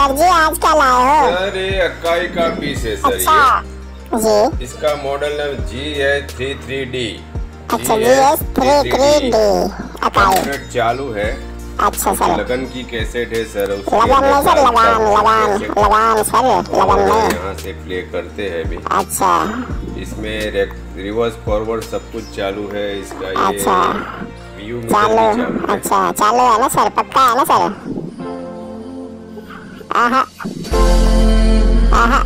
Sir जी आज क्या लाए हो? सर ये अक्काई का पीस है सर अच्छा ये जी। इसका मॉडल नाम जी है थ्री थ्री डी अच्छा जी S three three D Akai चालू है। अच्छा सर। लगन की कैसेट है सर लगन में सर लगान लगान लगान सर लगन में यहाँ से प्ले करते हैं भी। अच्छा। इसमें रिवर्स फॉरवर्ड सब कुछ चालू है इसका ये अच्छा। चालू चालू अच्छा चालू है ना सर? पक्का है ना सर? आहा आहा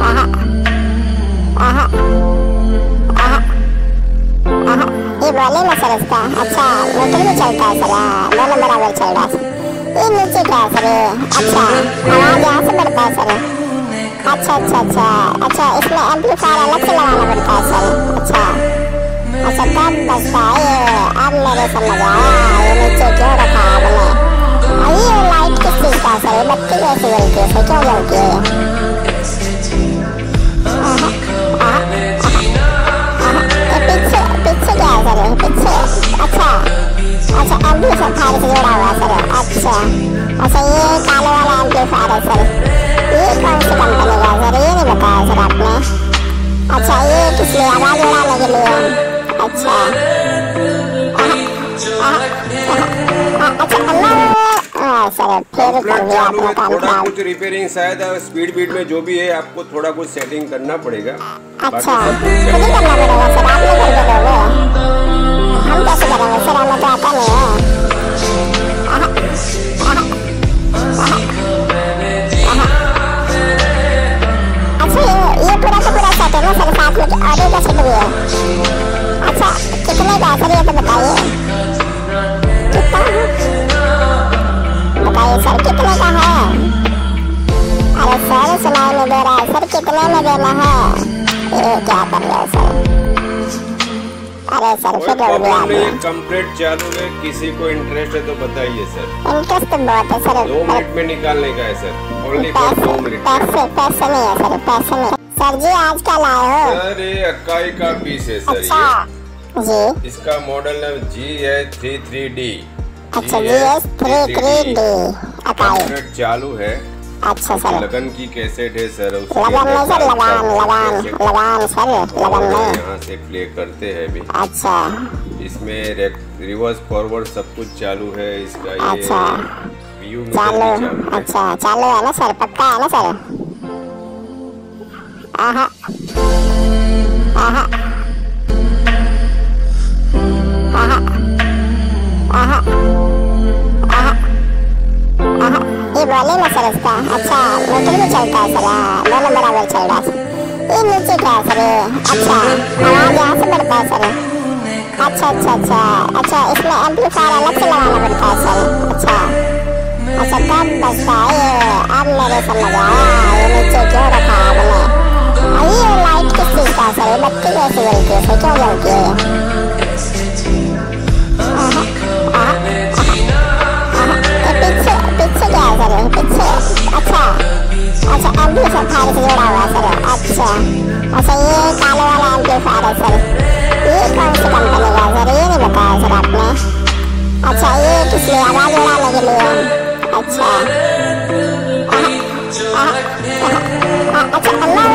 आहा आहा आहा आहा ये बोले ना सर इसका अच्छा मीटर भी चलता है सर हाँ, दोनों बराबर चल रहा है ये नीचे क्या है सर अच्छा आवाज़ यहाँ से बढ़ता है सर अच्छा अच्छा अच्छा अच्छा इसमें एम्पलीफायर अलग से लगाना पड़ता है सर अच्छा अच्छा तब बजता है अब मेरे समझ आया ये नीचे क्यों लाइट किस चीज़ का है सर ये बत्ती कैसे जलती है क्यों जलती है पीछे पीछे क्या है सर पीछे अच्छा अच्छा एम्पलीफायर से जुड़ा हुआ सर अच्छा अच्छा ये काले वाला एम्पलीफायर है सर ये कौन सी कंपनी का सर ये नहीं बताया सर आपने अच्छा ये किस लिए आवाज़ उड़ाने के लिए अच्छा सर फिर थोड़ा कुछ रिपेयरिंग शायद स्पीड बीड में जो भी है आपको थोड़ा कुछ सेटिंग करना पड़ेगा। अच्छा बाकी सब खुद कुछ करना पड़ेगा सर आप नहीं करके दोगे हम कैसे करेंगे? सर हमें तो आता नहीं है। देना है। ये क्या कर रहे सर अरे सर फिर गया है आपने कंप्लीट चालू है किसी को इंटरेस्ट है तो बताइए सर। इंटरेस्ट बहुत है सर। दो मिनट में निकालने का है सर। ओनली फॉर दो मिनट पैसे पैसे नहीं है सर पैसे नहीं। सर जी आज क्या लाए हो? सर ये अक्काई का पीस है सर अच्छा जी। इसका मॉडल नाम जी है थ्री थ्री डी अच्छा जी एस थ्री थ्री डी चालू है। अच्छा सर। लगन की कैसेट है सर लगन में सर लगान लगान लगान सर लगन में यहाँ से प्ले करते हैं भी अच्छा। इसमें रिवर्स फॉरवर्ड सब कुछ चालू है इसका ये अच्छा। व्यू चालू चालू अच्छा चालू है ना सर पक्का है ना सर? आहा। आहा। आहा। आहा। ये बोले ना सर इसका अच्छा मीटर भी चलता है सर दोनों बराबर चल रहा है। ये नीचे क्या है सर अच्छा आवाज़ यहाँ से बढ़ता है सर अच्छा अच्छा अच्छा अच्छा इसमें एम्पलीफायर अलग से लगाना पड़ता है सर अच्छा अच्छा तब बजता है अब मेरे समझ आया, ये नीचे क्यों रखा है और ये लाइट किस चीज़ का सर बत्ती कैसे जलती है? सर क्यों जलती है? अच्छा अच्छा अल्लाह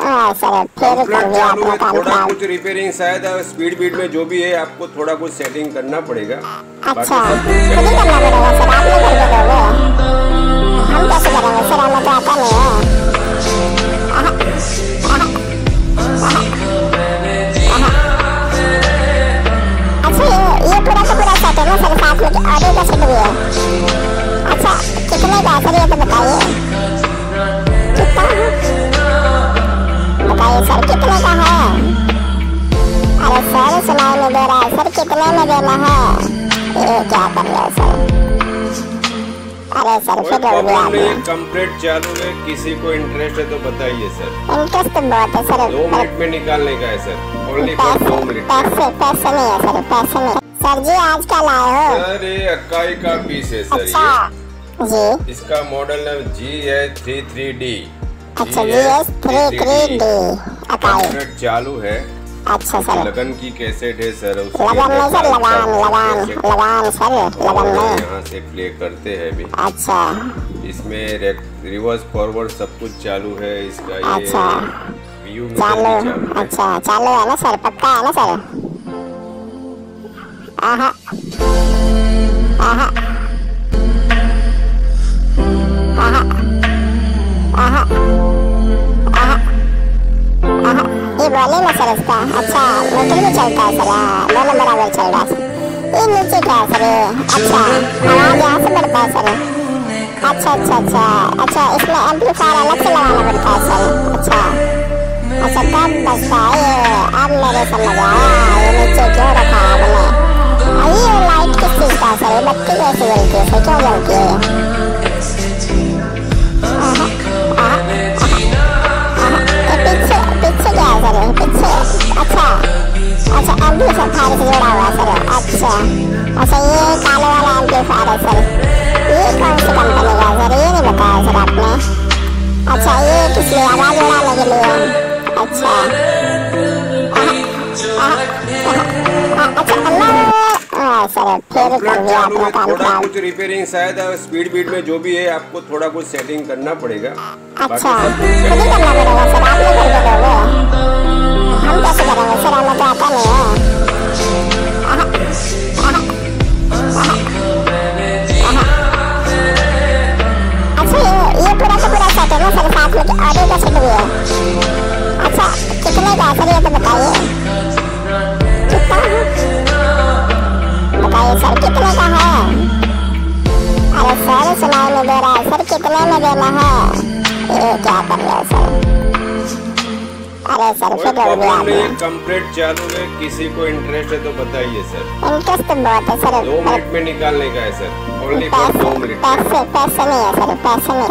हाँ, सर फिर कर दिया काम खराब कुछ रिपेयरिंग शायद स्पीड बीट में जो भी है आपको थोड़ा कुछ सेटिंग करना पड़ेगा। अच्छा सब खुद कुछ करना पड़ेगा सर आप नहीं करके दोगे हम कैसे करेंगे? सर हमें तो आता नहीं है। कितने का है ये तो बताइए। कितना? बताइए सर कितने का है? अरे सर सुनाई नहीं दे रहा है। सर कितने में देना है? ये क्या कर रहे हो सर? अरे सर फिर गया है आपने कंप्लीट चालू है। किसी को इंटरेस्ट है तो बताइए सर। इंटरेस्ट तो बहुत है सर। दो मिनट में निकालने का है सर। ओनली फॉर दो मिनट पैसे पैसे नहीं है सर। पैसे नहीं सर जी आज क्या लाए हो? सर ये अक्काई का पीस है सर अच्छा। ये। जी। इसका मॉडल नाम जी है थ्री थ्री डी अच्छा जी एस थ्री थ्री डी चालू है। अच्छा सर। लगन की कैसेट है सर? लगन नहीं सर लगान लगान लगान सर लगन नहीं यहाँ से प्ले करते हैं अभी। अच्छा। इसमें रिवर्स फॉरवर्ड सब कुछ चालू है। इसका ये अच्छा। व्यू चालू। चालू अच्छा चालू है ना सर? पक्का है ना सर? आहा। आहा। ये वॉल्यूम सर इसका अच्छा मीटर भी चलता है सर दोनों बराबर चल रहा है ये नीचे का है सर अच्छा आवाज़ यहाँ से बढ़ता है सर अच्छा अच्छा अच्छा अच्छा इसमें एम्पलीफायर अलग से लगाना पड़ता है सर अच्छा अच्छा तब बजता है ये अब मेरे समझ आया ये नीचे क्यों रखा है आपने ये लाइट किस चीज़ का सर ये बत्ती कैसे जलती है सर क्यों जलती है अच्छा ये काले वाला एम्पलीफायर है सर। ये कौन सी कंपनी का सर ये नहीं बताया सर आपने। अच्छा ये किस लिए? आवाज़ उड़ाने के लिए। अच्छा। अच्छा कुछ रिपेयरिंग शायद स्पीड बीट में जो भी है आपको थोड़ा कुछ सेटिंग करना पड़ेगा। अच्छा। सब खुद कुछ करना पड़ेगा सर? आप नहीं करके दोगे? हम कैसे में ऑडियो का सेट भी है अच्छा कितने का है सर ये तो बताइए कितना बताइए सर कितने का है अरे सर सुनाई नहीं दे रहा है सर कितने में देना है ये क्या कर रहे हो सर अरे सर फिर हो गया प्रॉब्लम कंप्लीट चालू है किसी को इंटरेस्ट है तो बताइए सर इंटरेस्ट तो बहुत है सर दो मिनट में निकालने का है सर ओनली फॉर दो मिनट पैसे पैसे नहीं है सर पैसे नहीं है